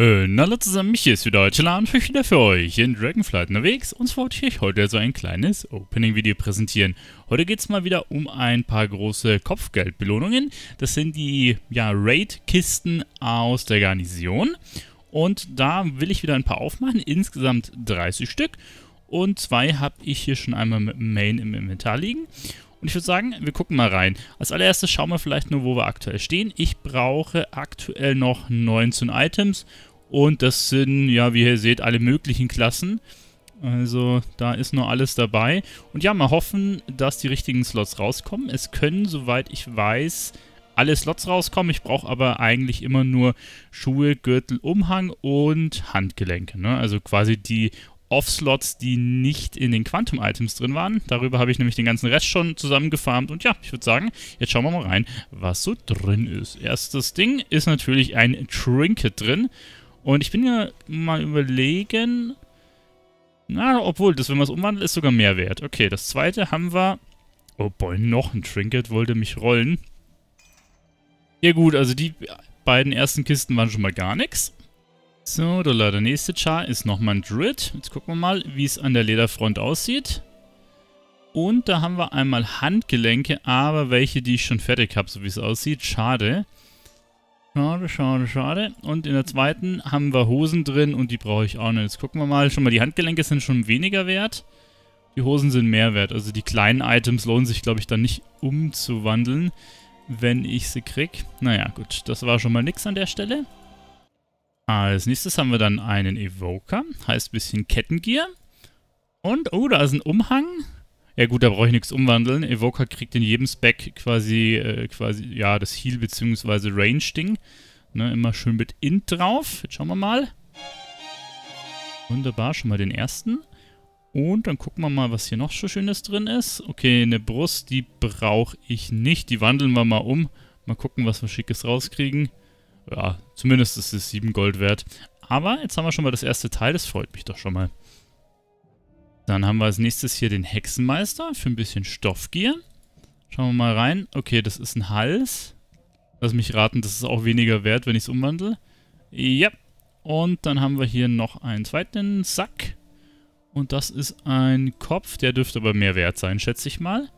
Äh, na hallo zusammen, mich hier ist wieder heute und ich wieder für euch in Dragonflight unterwegs und zwar wollte ich heute so ein kleines Opening-Video präsentieren. Heute geht es mal wieder um ein paar große Kopfgeldbelohnungen. Das sind die, ja, Raid-Kisten aus der Garnison und da will ich wieder ein paar aufmachen, insgesamt 30 Stück und zwei habe ich hier schon einmal mit Main im Inventar liegen. Und ich würde sagen, wir gucken mal rein. Als allererstes schauen wir vielleicht nur, wo wir aktuell stehen. Ich brauche aktuell noch 19 Items und das sind, ja, wie ihr seht, alle möglichen Klassen. Also da ist noch alles dabei. Und ja, mal hoffen, dass die richtigen Slots rauskommen. Es können, soweit ich weiß, alle Slots rauskommen. Ich brauche aber eigentlich immer nur Schuhe, Gürtel, Umhang und Handgelenke. Ne? Also quasi die Off-Slots, die nicht in den Quantum-Items drin waren. Darüber habe ich nämlich den ganzen Rest schon zusammengefarmt. Und ja, ich würde sagen, jetzt schauen wir mal rein, was so drin ist. Erstes Ding ist natürlich ein Trinket drin. Und ich bin ja mal überlegen... Na, obwohl, das, wenn man es umwandelt, ist sogar mehr wert. Okay, das zweite haben wir... Oh boy, noch ein Trinket, wollte mich rollen. Ja gut, also die beiden ersten Kisten waren schon mal gar nichts. So, der nächste Char ist nochmal ein Druid. Jetzt gucken wir mal, wie es an der Lederfront aussieht. Und da haben wir einmal Handgelenke, aber welche, die ich schon fertig habe, so wie es aussieht. Schade. Schade, schade, schade. Und in der zweiten haben wir Hosen drin und die brauche ich auch nicht. Jetzt gucken wir mal. Schon mal, die Handgelenke sind schon weniger wert. Die Hosen sind mehr wert. Also die kleinen Items lohnen sich, glaube ich, dann nicht umzuwandeln, wenn ich sie kriege. Naja, gut. Das war schon mal nix an der Stelle. Als nächstes haben wir dann einen Evoker. Heißt ein bisschen Kettengier. Und, oh, da ist ein Umhang. Ja gut, da brauche ich nichts umwandeln. Evoker kriegt in jedem Spec quasi, äh, quasi, ja, das Heal bzw. Range-Ding. Ne, immer schön mit Int drauf. Jetzt schauen wir mal. Wunderbar, schon mal den ersten. Und dann gucken wir mal, was hier noch so Schönes drin ist. Okay, eine Brust, die brauche ich nicht. Die wandeln wir mal um. Mal gucken, was wir Schickes rauskriegen. Ja, zumindest ist es 7 Gold wert. Aber jetzt haben wir schon mal das erste Teil. Das freut mich doch schon mal. Dann haben wir als nächstes hier den Hexenmeister für ein bisschen Stoffgier. Schauen wir mal rein. Okay, das ist ein Hals. Lass mich raten, das ist auch weniger wert, wenn ich es umwandle. Ja. Und dann haben wir hier noch einen zweiten Sack. Und das ist ein Kopf. Der dürfte aber mehr wert sein, schätze ich mal.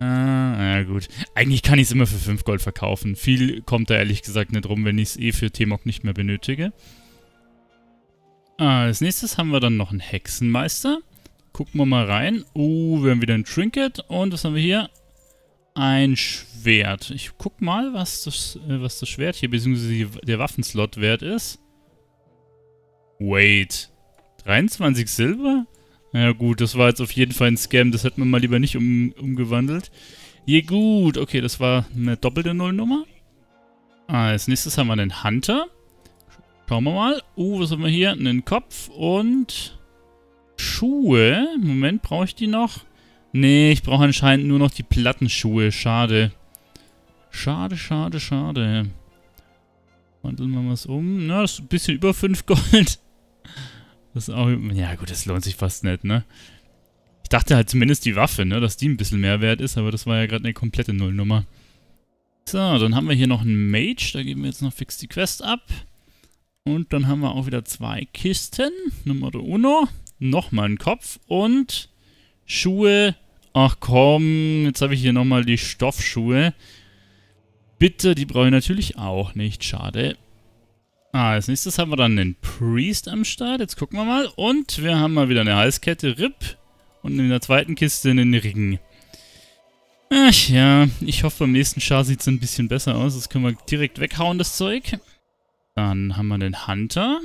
Ah, ja gut. Eigentlich kann ich es immer für 5 Gold verkaufen. Viel kommt da ehrlich gesagt nicht rum, wenn ich es eh für T-Mog nicht mehr benötige. Als nächstes haben wir dann noch einen Hexenmeister. Gucken wir mal rein. Oh, wir haben wieder ein Trinket. Und was haben wir hier? Ein Schwert. Ich guck mal, was das, äh, was das Schwert hier, beziehungsweise der Waffenslot wert ist. Wait. 23 Silber? Ja gut, das war jetzt auf jeden Fall ein Scam. Das hätten wir mal lieber nicht um, umgewandelt. Je gut. Okay, das war eine doppelte Nullnummer. Als nächstes haben wir den Hunter. Schauen wir mal. Uh, was haben wir hier? Einen Kopf und Schuhe. Moment, brauche ich die noch? Nee, ich brauche anscheinend nur noch die Plattenschuhe. Schade. Schade, schade, schade. Wandeln wir was um. Na, das ist ein bisschen über 5 Gold. Das ist auch... Ja gut, das lohnt sich fast nicht, ne? Ich dachte halt zumindest die Waffe, ne? Dass die ein bisschen mehr wert ist, aber das war ja gerade eine komplette Nullnummer. So, dann haben wir hier noch einen Mage. Da geben wir jetzt noch fix die Quest ab. Und dann haben wir auch wieder zwei Kisten. Nummer uno. Nochmal ein Kopf. Und Schuhe. Ach komm, jetzt habe ich hier nochmal die Stoffschuhe. Bitte, die brauche ich natürlich auch nicht. Schade. Ah, als nächstes haben wir dann den Priest am Start. Jetzt gucken wir mal. Und wir haben mal wieder eine Halskette, RIP. Und in der zweiten Kiste einen Ring. Ach ja, ich hoffe beim nächsten Char sieht es ein bisschen besser aus. Das können wir direkt weghauen, das Zeug. Dann haben wir den Hunter.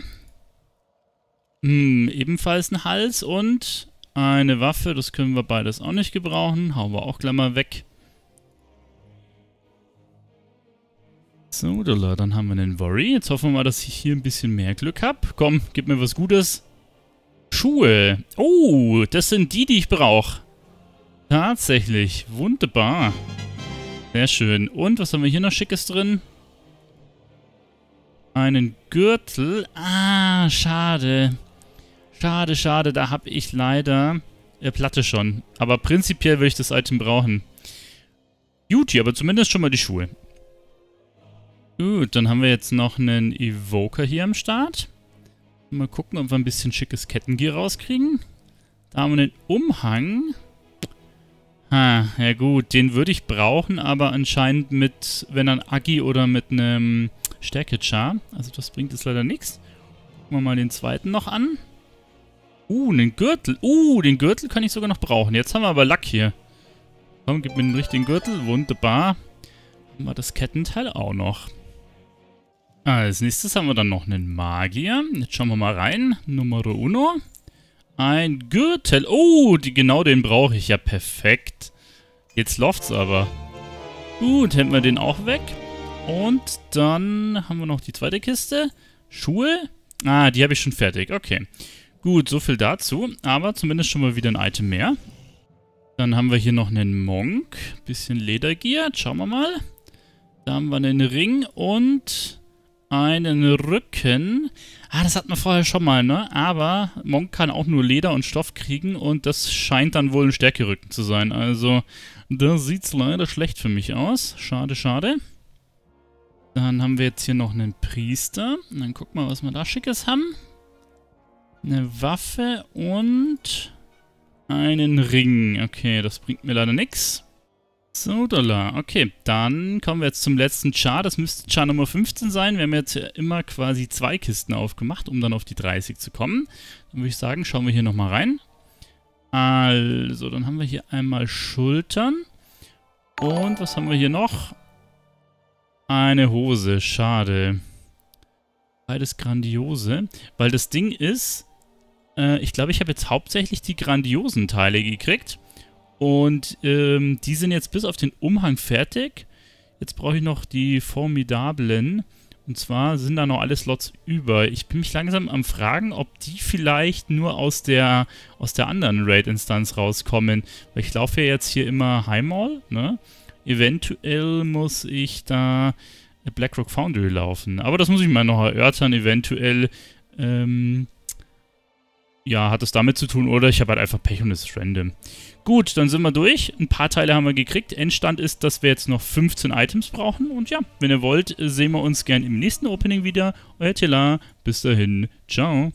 Hm, ebenfalls ein Hals und eine Waffe. Das können wir beides auch nicht gebrauchen. Hauen wir auch gleich mal weg. So, dann haben wir den Worry. Jetzt hoffen wir mal, dass ich hier ein bisschen mehr Glück habe. Komm, gib mir was Gutes. Schuhe. Oh, das sind die, die ich brauche. Tatsächlich. Wunderbar. Sehr schön. Und was haben wir hier noch Schickes drin? Einen Gürtel. Ah, schade. Schade, schade. Da habe ich leider äh, Platte schon. Aber prinzipiell würde ich das Item brauchen. Beauty, aber zumindest schon mal die Schuhe. Gut, dann haben wir jetzt noch einen Evoker hier am Start. Mal gucken, ob wir ein bisschen schickes Kettengier rauskriegen. Da haben wir den Umhang. Ha, ja gut, den würde ich brauchen, aber anscheinend mit, wenn dann Agi oder mit einem Stärke-Char. Also das bringt jetzt leider nichts. Gucken wir mal den zweiten noch an. Uh, einen Gürtel. Uh, den Gürtel kann ich sogar noch brauchen. Jetzt haben wir aber Lack hier. Komm, gib mir den richtigen Gürtel. Wunderbar. Haben wir das Kettenteil auch noch. Als nächstes haben wir dann noch einen Magier. Jetzt schauen wir mal rein. Nummer uno. Ein Gürtel. Oh, die, genau den brauche ich. Ja, perfekt. Jetzt läuft's aber. Gut, hätten wir den auch weg. Und dann haben wir noch die zweite Kiste. Schuhe. Ah, die habe ich schon fertig. Okay. Gut, so viel dazu. Aber zumindest schon mal wieder ein Item mehr. Dann haben wir hier noch einen Monk. Bisschen Ledergier. Schauen wir mal. Da haben wir einen Ring und einen Rücken. Ah, das hatten wir vorher schon mal, ne? Aber Monk kann auch nur Leder und Stoff kriegen und das scheint dann wohl ein Stärkerücken zu sein. Also, da sieht's leider schlecht für mich aus. Schade, schade. Dann haben wir jetzt hier noch einen Priester. Dann gucken wir, was wir da Schickes haben. Eine Waffe und einen Ring. Okay, das bringt mir leider nichts. So, Dollar. Okay, dann kommen wir jetzt zum letzten Char. Das müsste Char Nummer 15 sein. Wir haben jetzt immer quasi zwei Kisten aufgemacht, um dann auf die 30 zu kommen. Dann würde ich sagen, schauen wir hier nochmal rein. Also, dann haben wir hier einmal Schultern. Und was haben wir hier noch? Eine Hose. Schade. Beides grandiose. Weil das Ding ist, äh, ich glaube, ich habe jetzt hauptsächlich die grandiosen Teile gekriegt. Und ähm, die sind jetzt bis auf den Umhang fertig. Jetzt brauche ich noch die formidablen. Und zwar sind da noch alle Slots über. Ich bin mich langsam am fragen, ob die vielleicht nur aus der, aus der anderen Raid-Instanz rauskommen. Weil ich laufe ja jetzt hier immer Highmall, ne? Eventuell muss ich da BlackRock Foundry laufen. Aber das muss ich mal noch erörtern. Eventuell, ähm, ja, hat es damit zu tun oder ich habe halt einfach Pech und es ist random. Gut, dann sind wir durch. Ein paar Teile haben wir gekriegt. Endstand ist, dass wir jetzt noch 15 Items brauchen. Und ja, wenn ihr wollt, sehen wir uns gern im nächsten Opening wieder. Euer Tila. Bis dahin. Ciao.